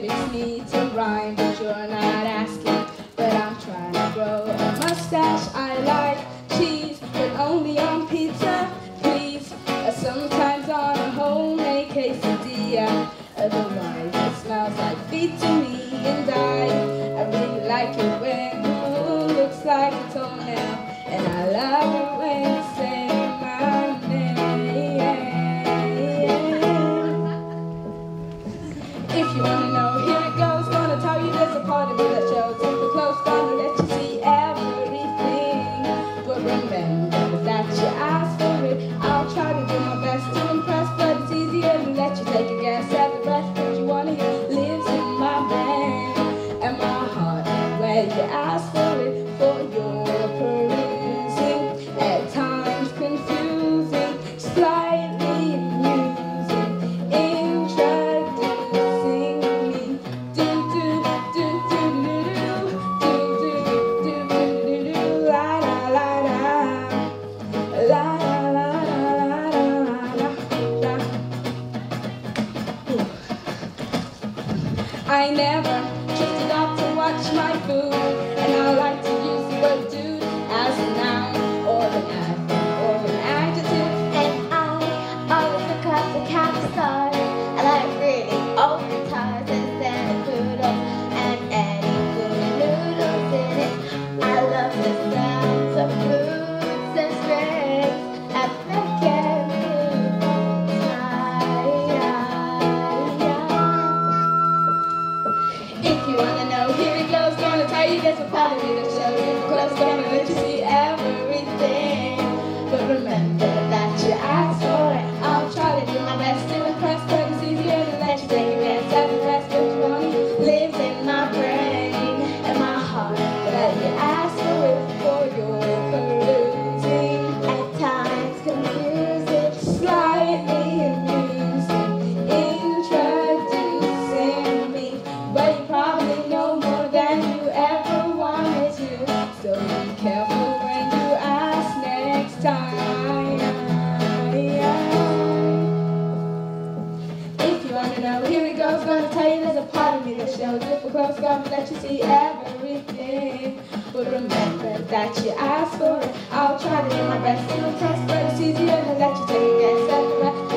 makes need to rhyme, but you're not asking. But I'm trying to grow a mustache. I like cheese, but only on pizza, please. Sometimes on a homemade quesadilla. Otherwise, it smells like feet to me and I. I really like it If you wanna know, here it goes. Gonna tell you there's a part of me that shows super close. Gonna let you see everything. But remember that you asked for it. I'll try to do my best to impress, but it's easier to let you take a guess at the rest. What you wanna hear lives in my brain and my heart. Where you ask for it I never trusted up to watch my food, and I like to If you wanna know, here it goes. Gonna tell you part of me that shows you close. Gonna let you see everything. A part of me that shows close, gonna let you see everything. But remember that you asked for it. I'll try to do my best to impress, but it's easier to let you take a guess at the